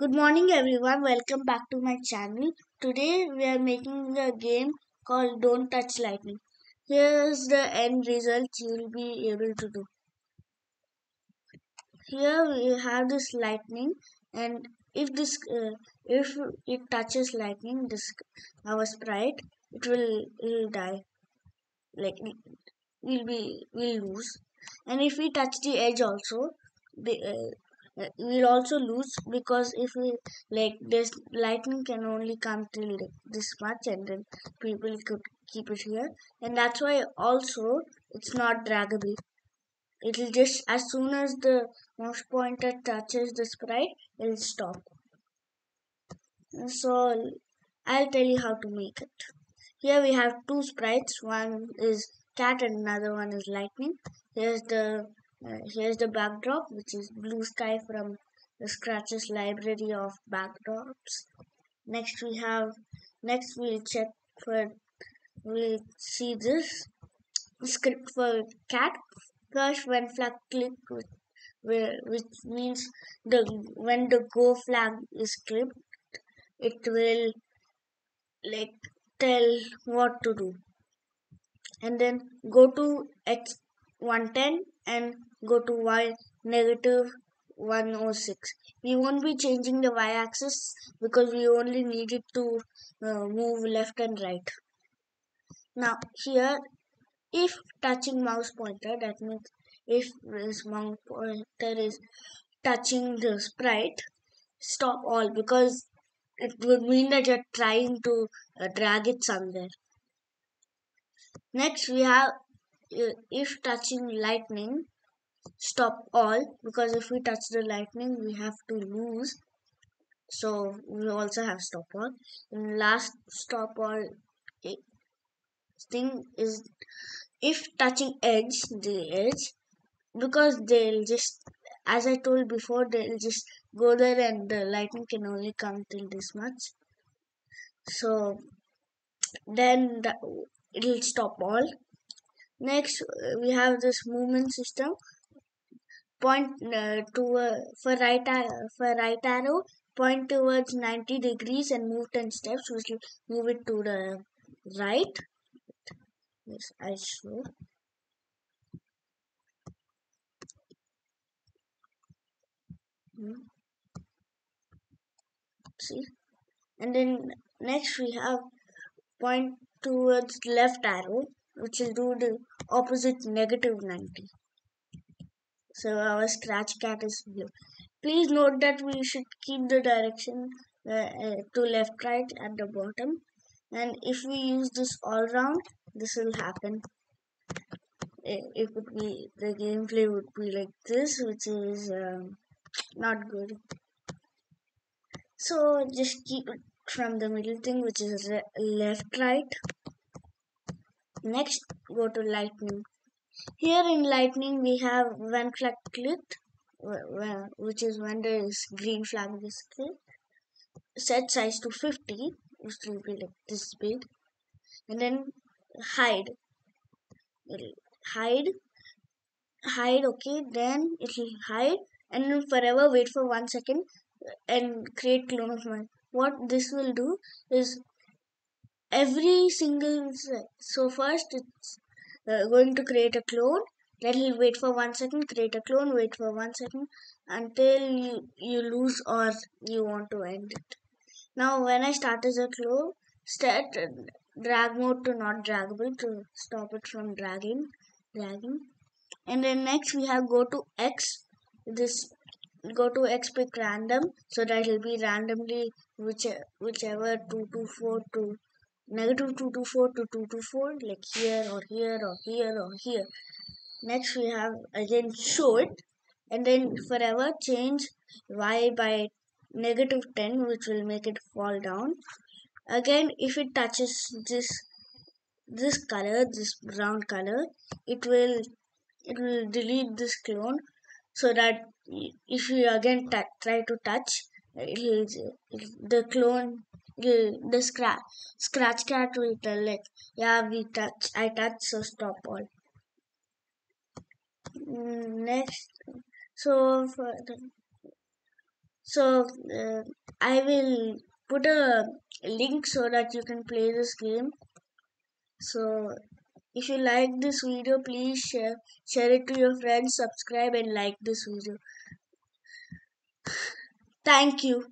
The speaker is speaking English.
Good morning, everyone. Welcome back to my channel. Today we are making a game called Don't Touch Lightning. Here's the end result you will be able to do. Here we have this lightning, and if this uh, if it touches lightning, this our sprite, it will it will die. Like we'll be we'll lose. And if we touch the edge also, the, uh, we'll also lose because if we like this lightning can only come till this much and then people could keep it here. And that's why also it's not draggable. It'll just as soon as the mouse pointer touches the sprite it'll stop. So i'll tell you how to make it. Here we have two sprites. One is cat and another one is lightning. Here's the uh, here's the backdrop which is blue sky from the Scratch's library of backdrops. Next we have next we'll check for we'll see this script for cat. First when flag click which means the when the go flag is clicked it will like tell what to do. And then go to x 110 and go to y negative 106 we won't be changing the y-axis because we only need it to uh, move left and right. Now here if touching mouse pointer that means if this mouse pointer is touching the sprite stop all because it would mean that you're trying to uh, drag it somewhere. Next we have uh, if touching lightning stop all because if we touch the lightning we have to lose. So we also have stop all. And last stop all eh, thing is if touching edge the edge because they'll just as i told before they'll just go there and the lightning can only come till this much. So then the, it'll stop all. Next we have this movement system point uh, to uh, for right for right arrow point towards 90 degrees and move 10 steps which will move it to the right. Yes i show hmm. see? And then next we have point towards left arrow which will do the opposite negative 90 so our scratch cat is blue. Please note that we should keep the direction uh, uh, to left right at the bottom. And if we use this all round this will happen. It would be the gameplay would be like this which is um, not good. So just keep it from the middle thing which is left right. Next go to lightning here in lightning we have when flag clicked which is when there is green flag is clicked set size to 50 which will be like this big. And then hide. Hide. Hide okay then it will hide. And forever wait for one second and create clone of mine. What this will do is every single so first it's uh, going to create a clone. Then he'll wait for one second. Create a clone. Wait for one second. Until you, you lose or you want to end it. Now when i start as a clone start drag mode to not draggable to stop it from dragging dragging. And then next we have go to x. This go to x pick random so that it will be randomly which whichever 224 to negative 224 to 224 like here or here or here or here. Next we have again short and then forever change y by negative 10 which will make it fall down. Again if it touches this this color this brown color it will it will delete this clone so that if you again try to touch it'll, the clone the scratch scratch cat will tell like yeah we touch i touch so stop all. Next. So for the, so uh, i will put a link so that you can play this game. So if you like this video please share share it to your friends subscribe and like this video. Thank you